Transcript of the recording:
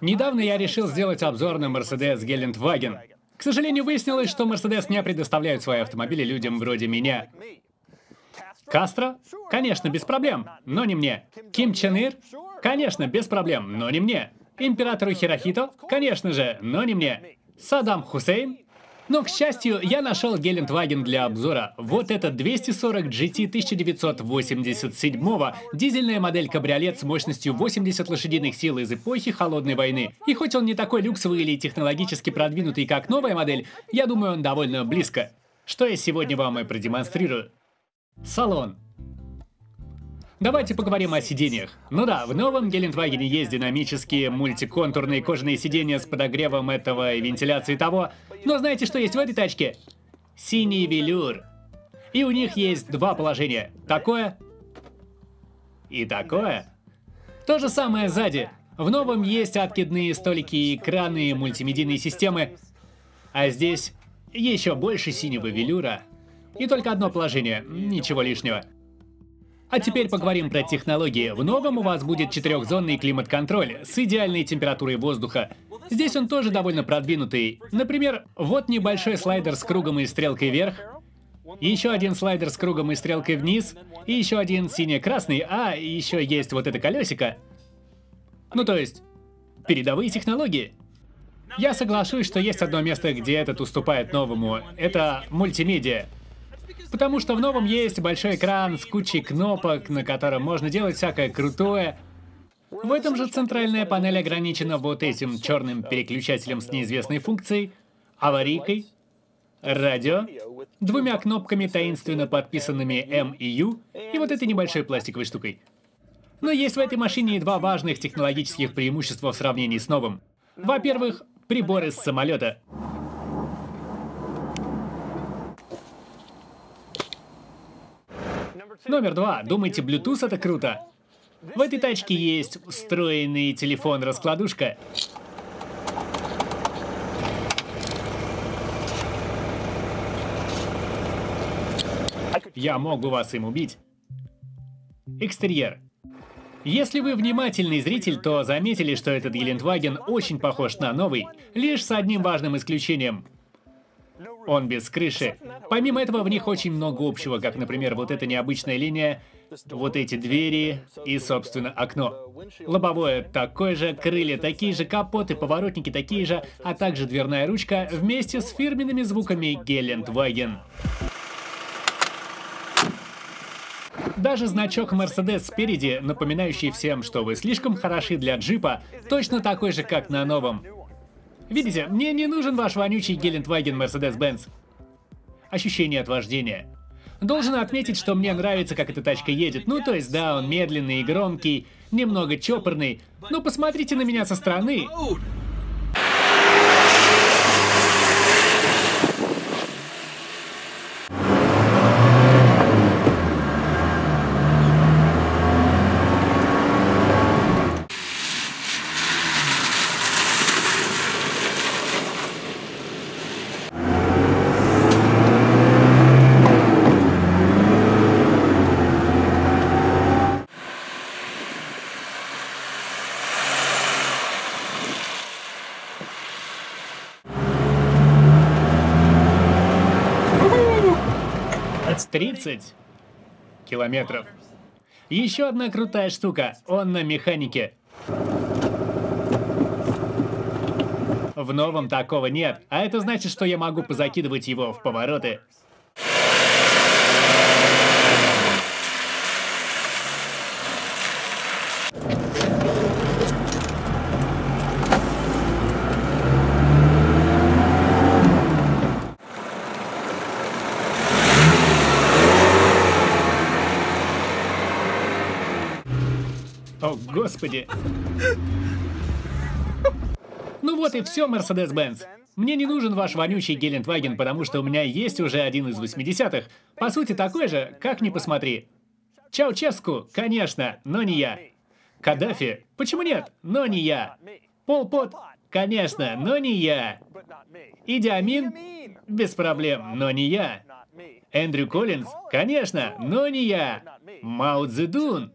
Недавно я решил сделать обзор на Mercedes Geländewagen. К сожалению, выяснилось, что Mercedes не предоставляют свои автомобили людям вроде меня. Кастро? Конечно, без проблем, но не мне. Ким Чен Ир? Конечно, без проблем, но не мне. Императору Хирохито? Конечно же, но не мне. Саддам Хусейн? Но, к счастью, я нашел Гелендваген для обзора. Вот это 240 GT 1987 дизельная модель кабриолет с мощностью 80 лошадиных сил из эпохи Холодной войны. И хоть он не такой люксовый или технологически продвинутый, как новая модель, я думаю, он довольно близко. Что я сегодня вам и продемонстрирую. Салон. Давайте поговорим о сиденьях. Ну да, в новом Гелендвагене есть динамические мультиконтурные кожаные сиденья с подогревом этого и вентиляцией того. Но знаете, что есть в этой тачке? Синий велюр. И у них есть два положения. Такое и такое. То же самое сзади. В новом есть откидные столики, экраны, мультимедийные системы. А здесь еще больше синего велюра. И только одно положение, ничего лишнего. А теперь поговорим про технологии. В новом у вас будет четырехзонный климат-контроль с идеальной температурой воздуха. Здесь он тоже довольно продвинутый. Например, вот небольшой слайдер с кругом и стрелкой вверх, еще один слайдер с кругом и стрелкой вниз, и еще один синий-красный, а еще есть вот это колесико. Ну то есть, передовые технологии. Я соглашусь, что есть одно место, где этот уступает новому. Это мультимедиа. Потому что в новом есть большой экран с кучей кнопок, на котором можно делать всякое крутое. В этом же центральная панель ограничена вот этим черным переключателем с неизвестной функцией, аварийкой, радио, двумя кнопками, таинственно подписанными М и Ю, и вот этой небольшой пластиковой штукой. Но есть в этой машине и два важных технологических преимущества в сравнении с новым. Во-первых, приборы с самолета. Номер два. Думаете, Bluetooth это круто? В этой тачке есть встроенный телефон-раскладушка. Я мог бы вас им убить. Экстерьер. Если вы внимательный зритель, то заметили, что этот Гелендваген очень похож на новый, лишь с одним важным исключением – он без крыши. Помимо этого, в них очень много общего, как, например, вот эта необычная линия, вот эти двери и, собственно, окно. Лобовое такое же, крылья такие же, капоты, поворотники такие же, а также дверная ручка вместе с фирменными звуками Гелендваген. Даже значок Mercedes спереди, напоминающий всем, что вы слишком хороши для джипа, точно такой же, как на новом. Видите, мне не нужен ваш вонючий Гелендваген Mercedes-Benz. Ощущение от вождения. Должен отметить, что мне нравится, как эта тачка едет. Ну, то есть, да, он медленный и громкий, немного чопорный. Но посмотрите на меня со стороны. 30 километров. Еще одна крутая штука. Он на механике. В новом такого нет, а это значит, что я могу позакидывать его в повороты. О, господи. Ну вот и все, Mercedes-Benz. Мне не нужен ваш вонючий Гелендваген, потому что у меня есть уже один из 80-х. По сути, такой же, как ни посмотри. Чауческу, конечно, но не я. Каддафи, почему нет, но не я. Пол Пот, конечно, но не я. Иди Амин, без проблем, но не я. Эндрю Коллинз, конечно, но не я. Мао Цзэдун,